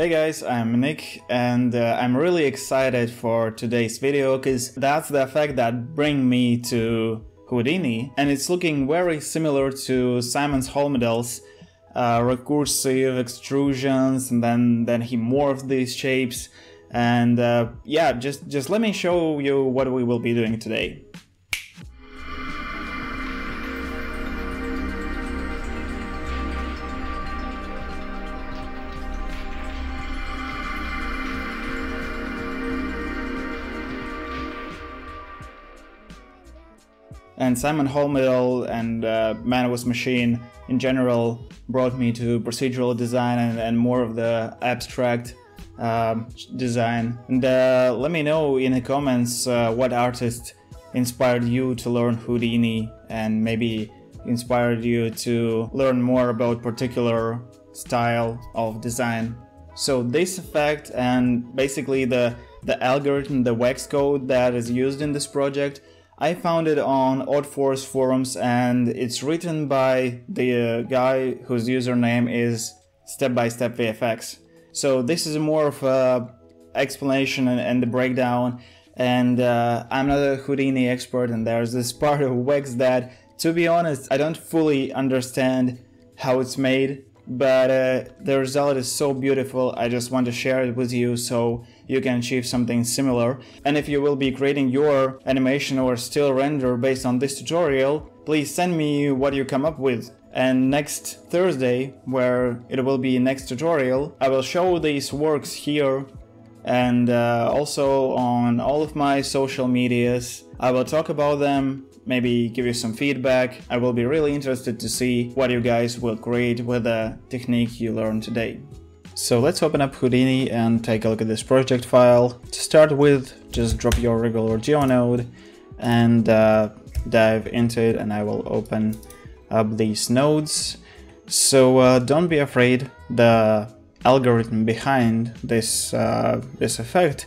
Hey guys, I'm Nick and uh, I'm really excited for today's video because that's the effect that bring me to Houdini and it's looking very similar to Simon's Holmedal's uh, recursive extrusions and then, then he morphed these shapes and uh, yeah, just, just let me show you what we will be doing today. And Simon Holmedal and uh, Man Machine in general brought me to procedural design and, and more of the abstract um, design. And uh, let me know in the comments uh, what artist inspired you to learn Houdini and maybe inspired you to learn more about particular style of design. So this effect and basically the the algorithm, the VEX code that is used in this project I found it on odforce forums and it's written by the uh, guy whose username is Step by Step VFX. So this is more of a explanation and, and the breakdown. And uh, I'm not a Houdini expert, and there's this part of VEX that, to be honest, I don't fully understand how it's made but uh, the result is so beautiful I just want to share it with you so you can achieve something similar. And if you will be creating your animation or still render based on this tutorial please send me what you come up with. And next Thursday where it will be next tutorial I will show these works here. And uh, also on all of my social medias I will talk about them maybe give you some feedback. I will be really interested to see what you guys will create with the technique you learned today. So let's open up Houdini and take a look at this project file. To start with, just drop your regular GeoNode and uh, dive into it and I will open up these nodes. So uh, don't be afraid, the algorithm behind this, uh, this effect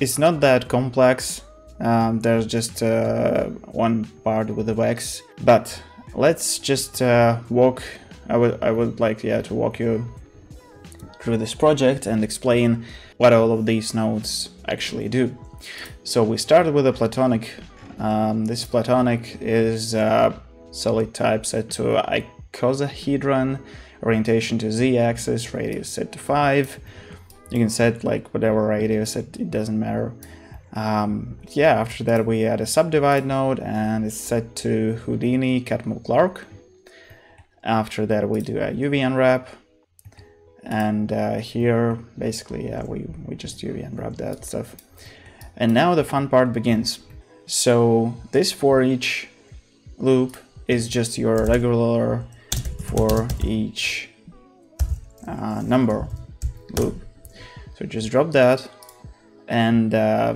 is not that complex um, there's just uh, one part with the VEX, but let's just uh, walk. I would I would like yeah to walk you through this project and explain what all of these nodes actually do. So we started with a platonic. Um, this platonic is a solid type set to icosahedron, orientation to z-axis, radius set to 5. You can set like whatever radius, it, it doesn't matter. Um, yeah, after that we add a subdivide node and it's set to Houdini Catmull Clark. After that we do a UV unwrap and uh, here basically we, we just UV unwrap that stuff. And now the fun part begins. So this for each loop is just your regular for each uh, number loop. So just drop that and uh,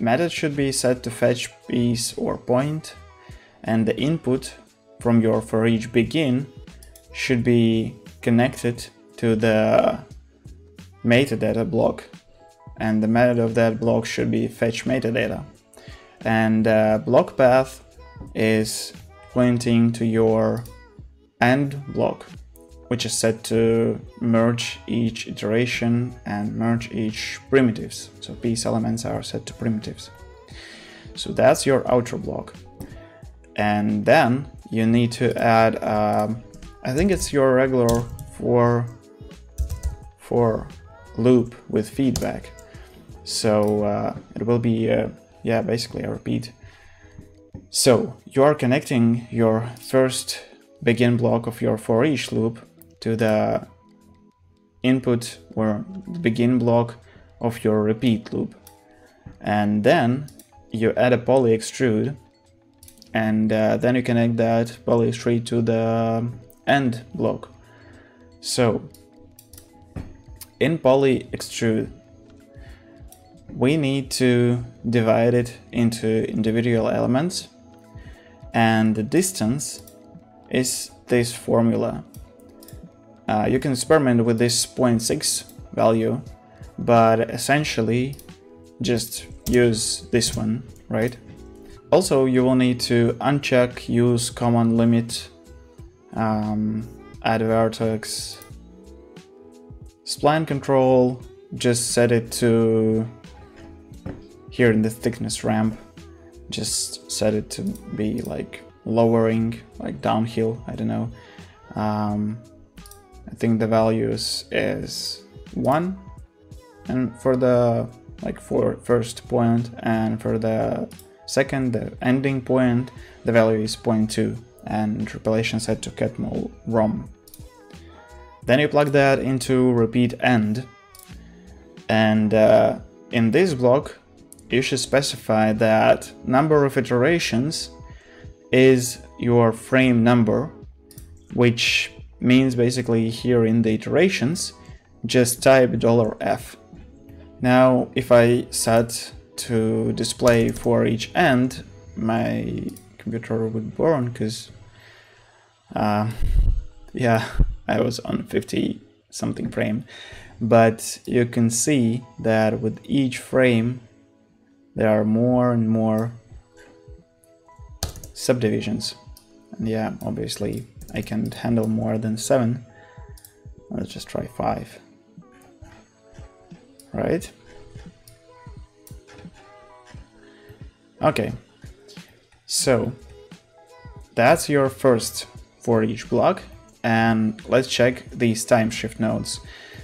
Method should be set to fetch piece or point, and the input from your for each begin should be connected to the metadata block and the method of that block should be fetch metadata. And uh, block path is pointing to your end block which is set to merge each iteration and merge each primitives. So piece elements are set to primitives. So that's your outer block. And then you need to add, um, I think it's your regular for, for loop with feedback. So uh, it will be, uh, yeah, basically a repeat. So you are connecting your first begin block of your for each loop to the input or begin block of your repeat loop. And then you add a poly extrude and uh, then you connect that poly extrude to the end block. So in poly extrude, we need to divide it into individual elements and the distance is this formula uh, you can experiment with this 0.6 value, but essentially just use this one, right? Also, you will need to uncheck use command limit, um, add vertex, spline control, just set it to here in the thickness ramp, just set it to be like lowering, like downhill, I don't know. Um, I think the values is one and for the like for first point and for the second the ending point the value is 0.2 and interpolation set to Catmull ROM. Then you plug that into repeat end and uh, in this block you should specify that number of iterations is your frame number which means basically here in the iterations just type dollar $f. Now if I set to display for each end my computer would burn because uh, yeah I was on 50 something frame but you can see that with each frame there are more and more subdivisions and yeah obviously I can handle more than seven. Let's just try five. Right? Okay. So that's your first for each block and let's check these time shift nodes.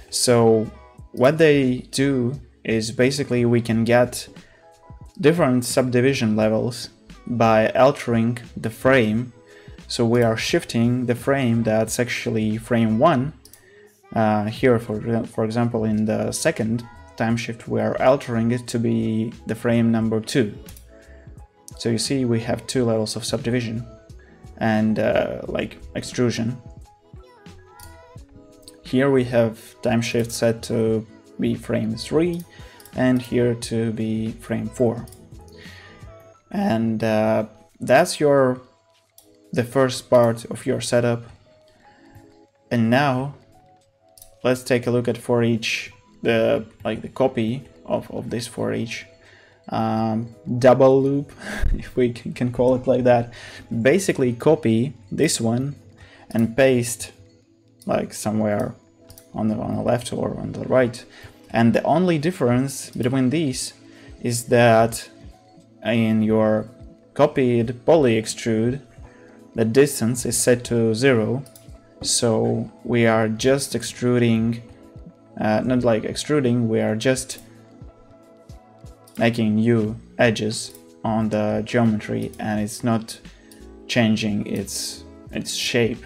So what they do is basically we can get different subdivision levels by altering the frame. So we are shifting the frame that's actually frame 1. Uh, here, for, for example, in the second time shift, we are altering it to be the frame number 2. So you see we have two levels of subdivision and uh, like extrusion. Here we have time shift set to be frame 3 and here to be frame 4. And uh, that's your the first part of your setup. And now let's take a look at for each the like the copy of, of this for each um, double loop, if we can call it like that. Basically copy this one and paste like somewhere on the, on the left or on the right. And the only difference between these is that in your copied poly extrude, the distance is set to zero. So we are just extruding, uh, not like extruding, we are just making new edges on the geometry and it's not changing its its shape.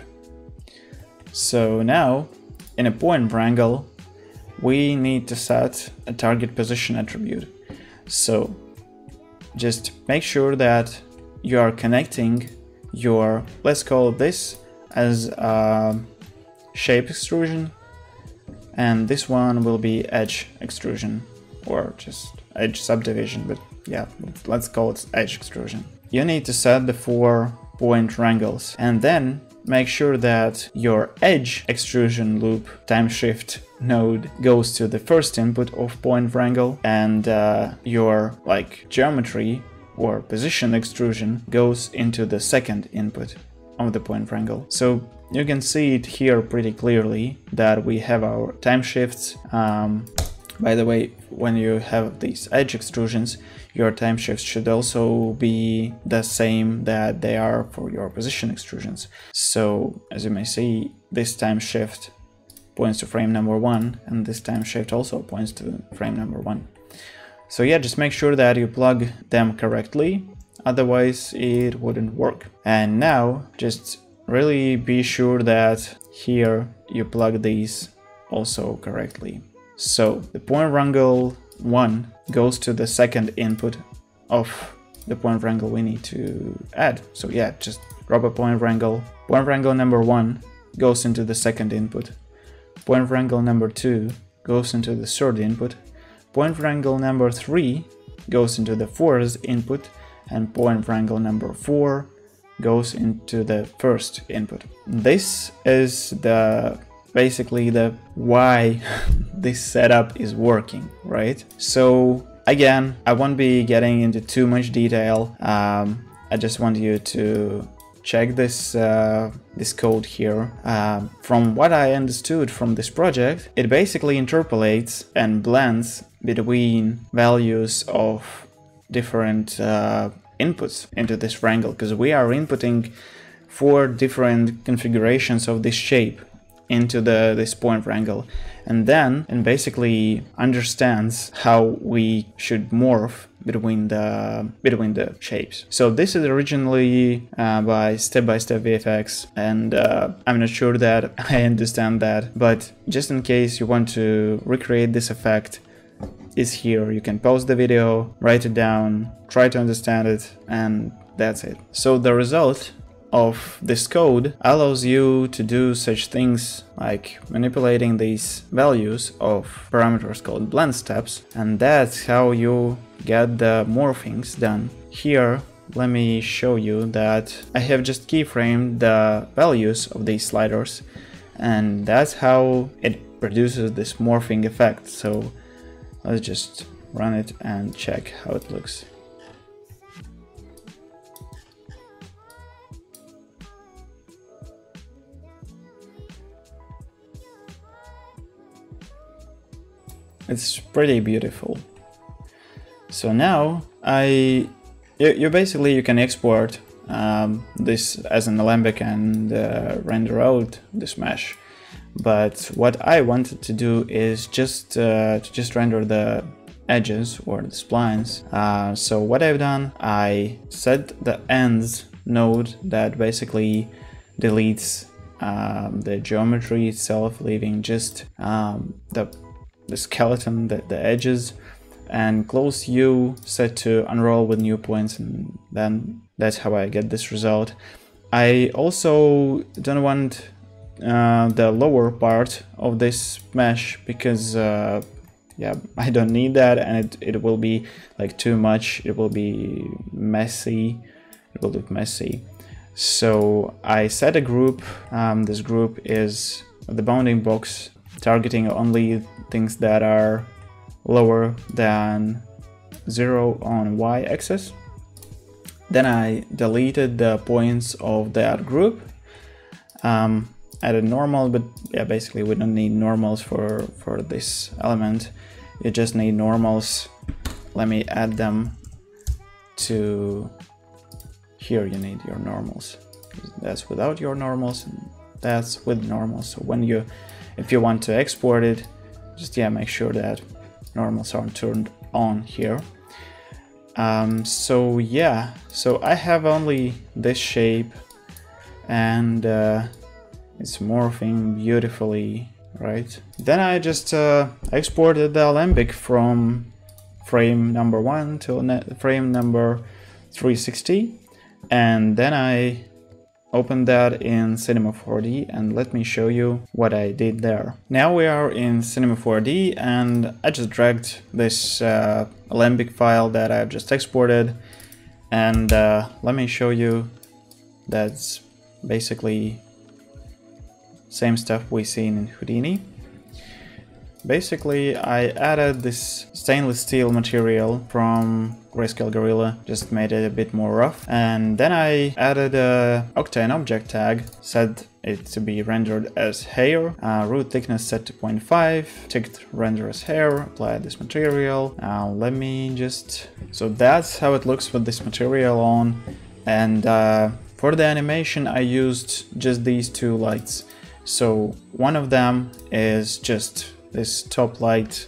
So now in a point wrangle we need to set a target position attribute. So just make sure that you are connecting your, let's call this as a shape extrusion and this one will be edge extrusion or just edge subdivision, but yeah, let's call it edge extrusion. You need to set the four point wrangles and then make sure that your edge extrusion loop time shift node goes to the first input of point wrangle and uh, your like geometry or position extrusion goes into the second input of the point wrangle. So you can see it here pretty clearly that we have our time shifts. Um, by the way, when you have these edge extrusions, your time shifts should also be the same that they are for your position extrusions. So as you may see, this time shift points to frame number one, and this time shift also points to frame number one. So yeah, just make sure that you plug them correctly, otherwise it wouldn't work. And now just really be sure that here you plug these also correctly. So the point wrangle 1 goes to the second input of the point wrangle we need to add. So yeah, just drop a point wrangle. Point wrangle number 1 goes into the second input. Point wrangle number 2 goes into the third input. Point wrangle number 3 goes into the fourth input and point wrangle number 4 goes into the first input. This is the basically the why this setup is working, right? So again, I won't be getting into too much detail. Um, I just want you to check this uh, this code here. Uh, from what I understood from this project, it basically interpolates and blends between values of different uh, inputs into this wrangle because we are inputting four different configurations of this shape into the this point wrangle and then and basically understands how we should morph between the between the shapes. So this is originally uh, by Step by Step VFX, and uh, I'm not sure that I understand that, but just in case you want to recreate this effect, is here. You can pause the video, write it down, try to understand it, and that's it. So the result of this code allows you to do such things like manipulating these values of parameters called blend steps and that's how you get the morphings done. Here let me show you that I have just keyframed the values of these sliders and that's how it produces this morphing effect. So let's just run it and check how it looks. It's pretty beautiful. So now I, you, basically you can export um, this as an Alembic and uh, render out this mesh. But what I wanted to do is just uh, to just render the edges or the splines. Uh, so what I've done, I set the ends node that basically deletes um, the geometry itself, leaving just um, the the skeleton, the, the edges, and close U set to unroll with new points, and then that's how I get this result. I also don't want uh, the lower part of this mesh because uh, yeah I don't need that and it, it will be like too much. It will be messy. It will look messy. So I set a group um, this group is the bounding box targeting only things that are lower than 0 on y-axis. Then I deleted the points of that group, um, added normal, but yeah, basically we don't need normals for, for this element. You just need normals. Let me add them to here you need your normals. That's without your normals, that's with normals. So when you, if you want to export it, just yeah make sure that normals aren't turned on here. Um, so yeah so I have only this shape and uh, it's morphing beautifully right? Then I just uh, exported the Alembic from frame number one to frame number 360 and then I open that in Cinema 4D and let me show you what I did there. Now we are in Cinema 4D and I just dragged this uh, Alembic file that I've just exported and uh, let me show you that's basically same stuff we seen in Houdini. Basically, I added this stainless steel material from Greyscale Gorilla, just made it a bit more rough. And then I added a Octane object tag, set it to be rendered as hair, uh, root thickness set to 0.5, ticked render as hair, apply this material. Uh, let me just... So that's how it looks with this material on. And uh, for the animation I used just these two lights. So one of them is just this top light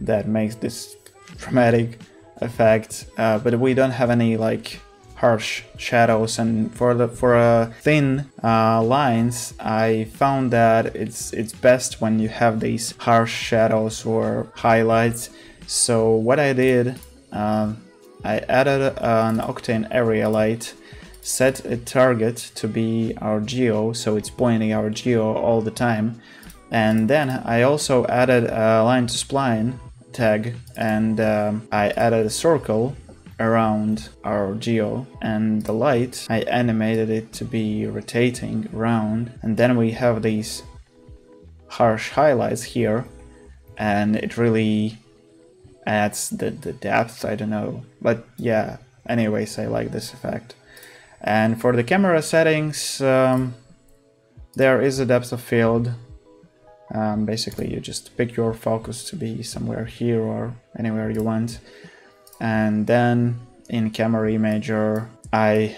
that makes this dramatic effect, uh, but we don't have any like harsh shadows. And for the for uh, thin uh, lines I found that it's it's best when you have these harsh shadows or highlights. So what I did um, I added an octane area light set a target to be our geo so it's pointing our geo all the time. And then I also added Align to Spline tag and um, I added a circle around our geo and the light I animated it to be rotating around and then we have these harsh highlights here and it really adds the, the depth I don't know but yeah anyways I like this effect And for the camera settings, um, there is a depth of field. Um, basically, you just pick your focus to be somewhere here or anywhere you want. And then in camera imager, I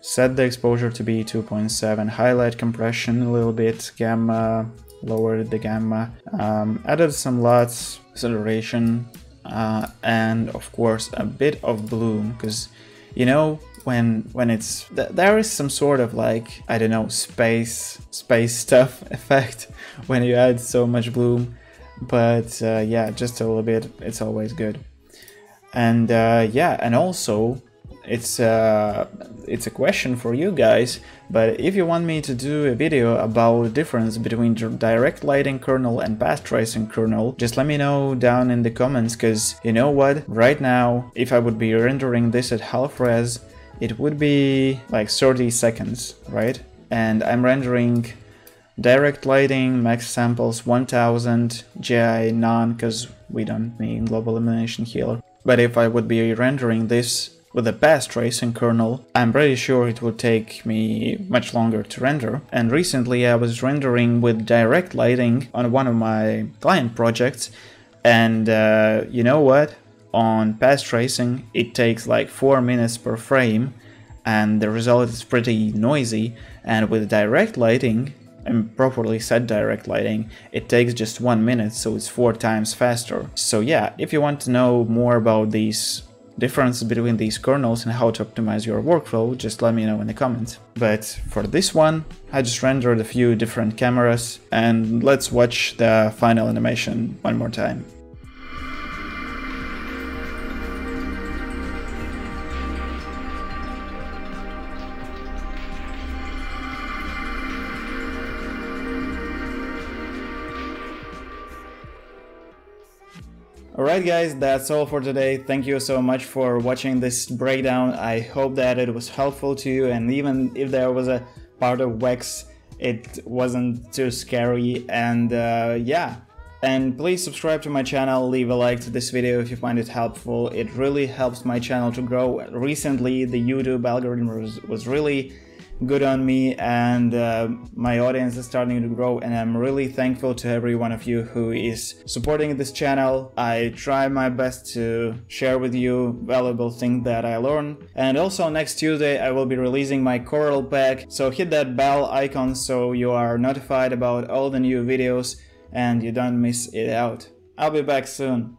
set the exposure to be 2.7, highlight compression a little bit, gamma, lowered the gamma, um, added some LUTs, saturation, uh, and of course a bit of bloom because you know when when it's th there is some sort of like I don't know space space stuff effect when you add so much bloom. But uh, yeah just a little bit it's always good. And uh, yeah and also it's uh, it's a question for you guys but if you want me to do a video about the difference between direct lighting kernel and path tracing kernel just let me know down in the comments because you know what? Right now if I would be rendering this at half res it would be like 30 seconds right and I'm rendering direct lighting max samples 1000 GI none because we don't need global illumination here but if I would be rendering this with a path tracing kernel, I'm pretty sure it would take me much longer to render. And recently I was rendering with direct lighting on one of my client projects, and uh, you know what? On path tracing, it takes like 4 minutes per frame, and the result is pretty noisy. And with direct lighting, and properly set direct lighting, it takes just one minute, so it's four times faster. So yeah, if you want to know more about these differences between these kernels and how to optimize your workflow, just let me know in the comments. But for this one, I just rendered a few different cameras and let's watch the final animation one more time. Alright guys, that's all for today. Thank you so much for watching this breakdown. I hope that it was helpful to you and even if there was a part of VEX, it wasn't too scary and uh, yeah. And please subscribe to my channel, leave a like to this video if you find it helpful. It really helps my channel to grow. Recently the YouTube algorithm was, was really good on me and uh, my audience is starting to grow and I'm really thankful to every one of you who is supporting this channel. I try my best to share with you valuable things that I learn and also next Tuesday I will be releasing my coral pack so hit that bell icon so you are notified about all the new videos and you don't miss it out. I'll be back soon.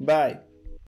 Bye.